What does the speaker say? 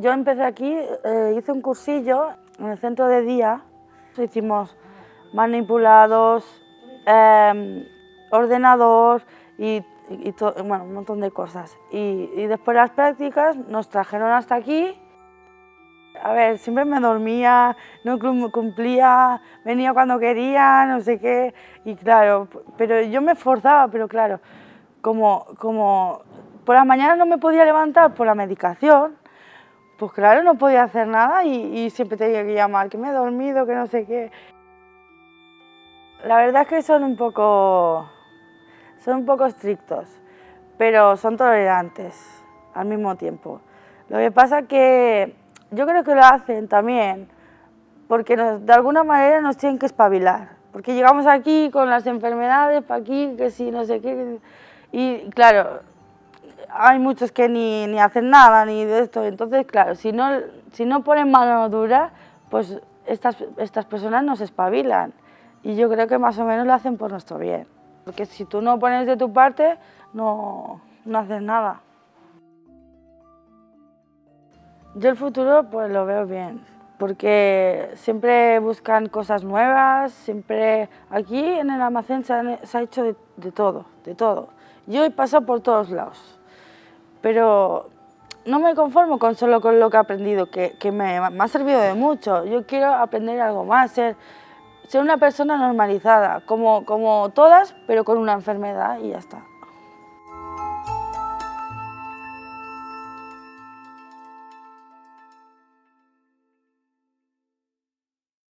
Yo empecé aquí, eh, hice un cursillo en el centro de día, hicimos manipulados, em, ordenador y, bueno, un montón de cosas. Y, y después de las prácticas nos trajeron hasta aquí. A ver, siempre me dormía, no cum- cumplía, venía cuando quería, no sé qué. Y claro, pero yo me esforzaba, pero claro, como, como por las mañanas no me podía levantar por la medicación, pues claro, no podía hacer nada y, y siempre tenía que llamar, que me he dormido, que no sé qué. La verdad es que son un poco, son un poco estrictos, pero son tolerantes al mismo tiempo. Lo que pasa que yo creo que lo hacen también porque nos- de alguna manera nos tienen que espabilar. Porque llegamos aquí con las enfermedades, para aquí, que sí, no sé qué. Y claro, hay muchos que ni, ni hacen nada, ni de esto. Entonces, claro, si no, si no ponen mano dura, pues estas, estas personas nos espabilan. Y yo creo que más o menos lo hacen por nuestro bien. Porque si tú no pones de tu parte, no, no haces nada. Yo el futuro pues lo veo bien, porque siempre buscan cosas nuevas, siempre aquí en el almacén se, han- se ha hecho de, de todo, de todo. Yo he pasado por todos lados, pero no me conformo con solo con lo que he aprendido, que, me, me ha servido de mucho. Yo quiero aprender algo más, ser, ser una persona normalizada, como, como todas, pero con una enfermedad y ya está.